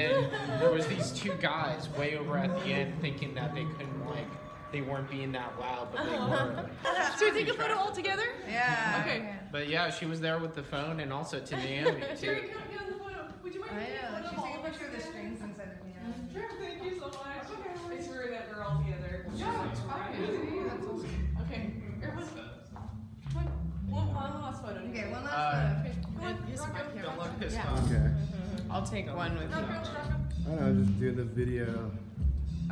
then there was these two guys way over at the end thinking that they couldn't like they weren't being that loud, but they were. so we take a photo all together? Yeah. Okay. But yeah, she was there with the phone and also to Naomi too. Sherry, come get on the photo. Would you mind I taking a photo She's taking a picture of the together? strings inside of me. Sure, thank you so much. Okay, I swear that we're all together. Yeah, it's fine. Okay, everyone, come. One, one last photo. Okay, one Uh, last photo. Come on, Rocco. Don't look pissed Yeah. off. Okay. I'll take one with you. I don't know, just doing the video.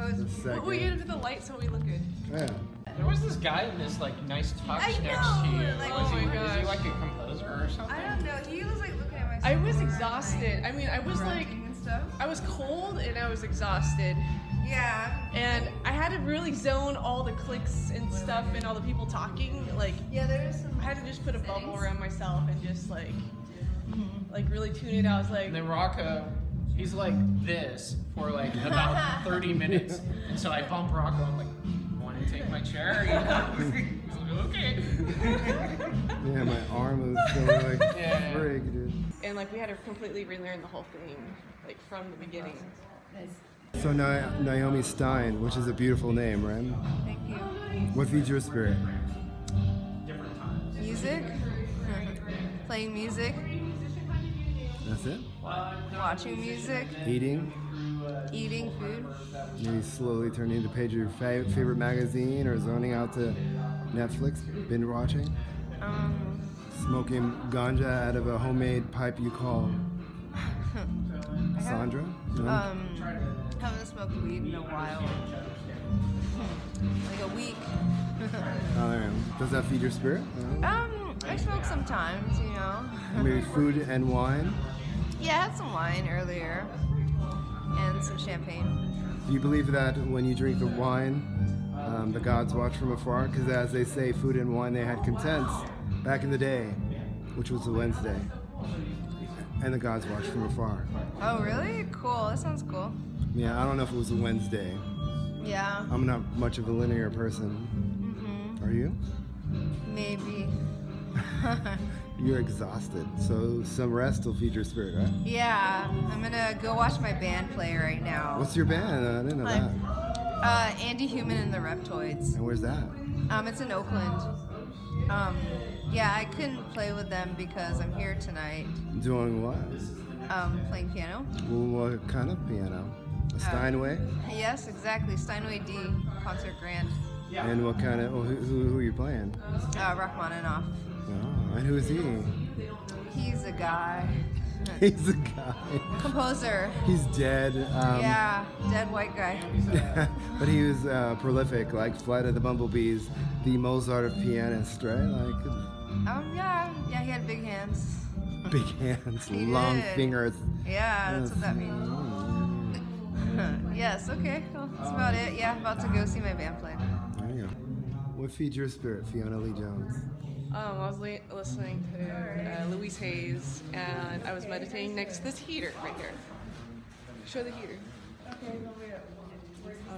Oh, The it's, second. We get into the light so we look good. Yeah. There was this guy in this like nice tux I next to you. like- was, Oh he, my was he like a composer or something? I don't know. He was like looking at my. I was exhausted. I mean, I was like, and stuff. I was cold and I was exhausted. Yeah. And I had to really zone all the clicks and stuff and all the people talking. Like, Yeah, there's some. I had to just put a bubble around myself and just like, like really tune it out. I was like, And then Rocco, he's like this for like about 30 minutes. And so I bump Rocco. I'm like, want to take my chair? You know? He's like, okay. Yeah, my arm was so like Yeah. frig, dude. and like we had to completely relearn the whole thing, like from the beginning. So Na- Naomi Stine, which is a beautiful name, right? Thank you. What feeds your spirit? Different times. Music. Playing music. Watching music. Eating? Eating food. Maybe slowly turning the page of your fa- favorite magazine or zoning out to Netflix, binge watching? Um. Smoking ganja out of a homemade pipe you call Sandra? No? Um. Haven't smoked weed in a while. like a week. Does that feed your spirit? Um. I smoke sometimes, you know. Maybe food and wine? Yeah, I had some wine earlier. And some champagne. Do you believe that when you drink the wine, um, the gods watch from afar? Because as they say, food and wine, they had contents back in the day, which was a Wednesday. And the gods watch from afar. Oh, really? Cool. That sounds cool. Yeah, I don't know if it was a Wednesday. Yeah. I'm not much of a linear person. Mm -hmm. Are you? Maybe. You're exhausted, so some rest will feed your spirit, right? yeah. I'm gonna go watch my band play right now. What's your band? I didn't know that. Uh, Andy Human and the Reptoids. And where's that? Um, it's in Oakland. Um, yeah, I couldn't play with them because I'm here tonight. Doing what? Um, playing piano. Well, what kind of piano? A Steinway? Yes, exactly. Steinway D concert grand. And what kind of? Oh, who, who, who are you playing? Uh, Rachmaninoff. Oh, and who is he? He's a guy. He's a guy. Composer. He's dead. Um, yeah, dead white guy. but he was uh, prolific, like Flight of the Bumblebees, the Mozart of pianists, right? Like Um, yeah, yeah, he had big hands. big hands, long did. fingers. Yeah, that's what that means. yes, okay, cool. That's about it. Yeah, about to go see my band play. There you go. What feeds your spirit, Feona Lee Jones? Um, I was li- listening to uh, Louise Hayes, and I was meditating next to this heater right here. Show the heater. I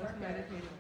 was meditating.